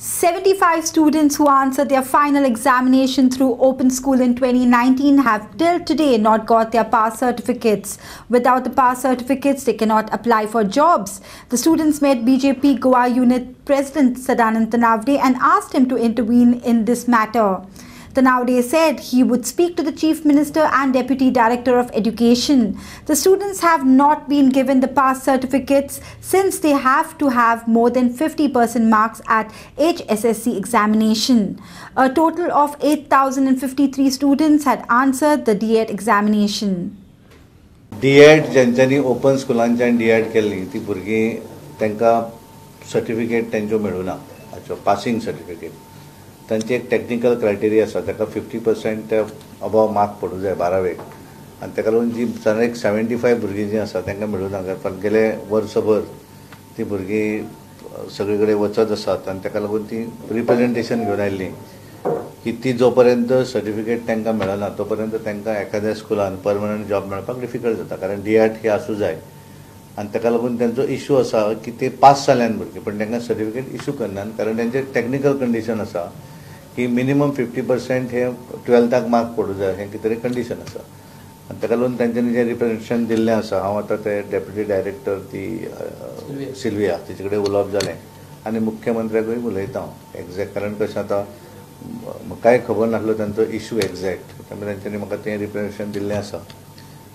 75 students who answered their final examination through Open School in 2019 have till today not got their pass certificates. Without the pass certificates, they cannot apply for jobs. The students met BJP Goa Unit President Sadanand Tanavde and asked him to intervene in this matter. Tanavde said he would speak to the Chief Minister and Deputy Director of Education. The students have not been given the pass certificates since they have to have more than 50% marks at HSSC examination. A total of 8,053 students had answered the DED examination. D Ed ज्यांच्यांनी open स्कुलांच्यान D Ed केल्ली ती भुरगीं तांकां certificate तेंच्यो मेळूना हाच्यो passing certificate तांची एक technical criteria आसा ताका fifty percent above mark पडूं जाय बारावेक आनी ताका लागून जी एक सेवेंटी फायव भुरगीं जीं आसा तांकां मेळूना कारण गेले वर्सभर ती भुरगीं सगळे कडेन वचत आसात आनी ताका लागून ती रिप्रेझेंटेशन घेवन आयिल्लीं की ती जो पर्यंत सर्टिफिकेट तांकां मेळना तो पर्यंत तांकां एखाद्या स्कुलान परमनंट जॉब मेळपाक डिफिकल्ट जाता. कारण डी एड हे आसूं जाय. आनी ताका लागून तेंचो इश्यू आसा की ते पास जाल्यान भुरगीं पण तांकां सर्टिफिकेट इश्यू करनात कारण तेंचे टॅक्निकल कंडिशन आसा की मिनिमम फिफ्टी पर्सेंट हे टुवेल्थाक मार्क पडूं जाय हें कितें तरी कंडिशन आसा आनी ताका लागून तेंच्यांनी जें रिप्रेझेंटेशन दिल्लें आसा हांव आतां ते डेप्युटी डायरेक्टर ती सिल्विया. तिचे कडेन उलोवप जालें आनी मुख्यमंत्र्याकूय उलयता हांव एक्झॅक्ट कारण कशें आतां कांय खबर नासलो तांचो इश्यू एक्झॅक्ट त्यामुळे तेंच्यांनी म्हाका तें रिप्रेझेंटेशन दिल्लें आसा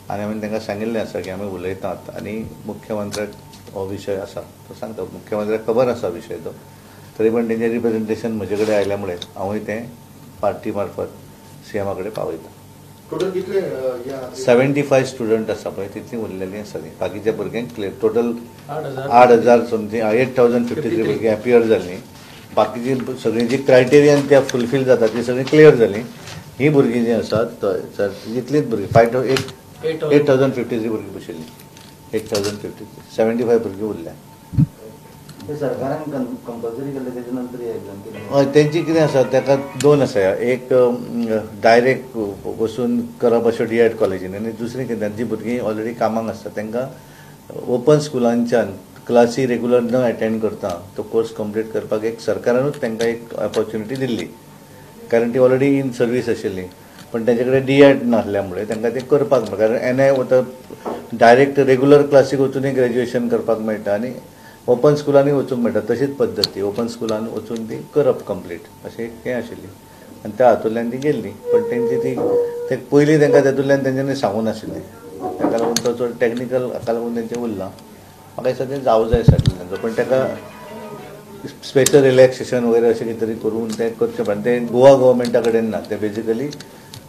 आनी हांवें तांकां सांगिल्लें आसा की आमी उलयतात आनी मुख्यमंत्र्याक हो विशय आसा तो सांगता मुख्यमंत्र्याक खबर आसा विशय तो. तरी पण तेंचें रिप्रेझेंटेशन म्हजे कडेन आयल्या मुळे हांवूय तें पार्टी मार्फत सी एमा कडेन पावयता टोटल कितले अ, या सेवेंटी फायव स्टुडंट आसा पळय तितलीं उरलेलीं आसा तीं बाकीच्या भुरग्यांक क्लियर टोटल आठ हजार. Something eight thousand fifty three भुरगीं एपियर जाल्लीं बाकीची सगळीं जी क्रायटेरियन त्या फुलफील जाता ती सगळीं क्लियर जालीं ही भुरगीं जीं आसात इतलींच भुरगीं five eight eight thousand fifty three भुरगीं बशिल्लीं eight thousand fifty three seventy five भुरगीं उरल्या ते सरकारान कंपल्सरी केलं नंतर हय तेंची कितें आसा ताका दोन आसा एक डायरेक्ट वचून करप अशें डी एड कॉलेजीन. आनी दुसरी कितें जी भुरगीं ऑलरेडी कामाक आसता तांकां ओपन स्कुलांच्यान क्लासी रेगुलर न अटेंड करता तो कोर्स कंप्लीट करपाक एक सरकारानूच तांकां एक ऑपॉर्च्युनिटी दिल्ली. कारण ती ऑलरेडी इन सर्वीस आशिल्ली पण तेंचे कडेन डी एड नासल्या मुळे तांकां तें करपाक मेळटा कारण एन आय वता डायरेक्ट रेगुलर क्लासीक वचूनय ग्रॅज्युएशन करपाक मेळटा आनी ओपन स्कुलांनी वचूंक मेळटा तशीच पद्दत ती ओपन स्कुलान वचून ती करप कंप्लीट अशें एक हें आशिल्ली आनी त्या हातूंतल्यान ती गेल्ली पण तेंची ती ते पयलीं तांकां तातूंतल्यान तेंच्यांनी सांगूं नाशिल्लें ताका लागून तो चड टॅक्निकल हाका लागून तेंचें उरलां म्हाका दिसता तें जावं जाय आशिल्लें तेंचो पण ताका स्पेशल रिलॅक्सेशन वगैरे अशें कितें तरी करून तें करचें पडटा तें गोवा गव्हर्मेंटा कडेन ना. तें बेजिकली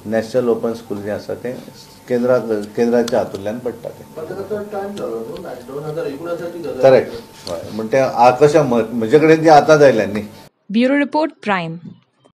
नॅशनल ओपन स्कूल जें आसा तें केंद्रा केंद्राच्या हातूंतल्यान पडटा तें. करेक्ट हय. म्हण तें आ- कशें म्हजे कडेन ती आतांच आयल्यान न्ही Bureau Report Prime.